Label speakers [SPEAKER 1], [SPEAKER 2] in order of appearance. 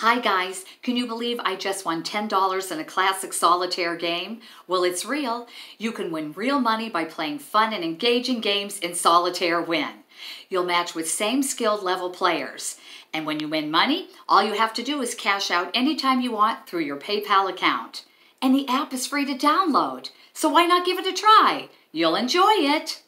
[SPEAKER 1] Hi guys, can you believe I just won $10 in a classic solitaire game? Well, it's real. You can win real money by playing fun and engaging games in Solitaire Win. You'll match with same skilled level players. And when you win money, all you have to do is cash out anytime you want through your PayPal account. And the app is free to download, so why not give it a try? You'll enjoy it.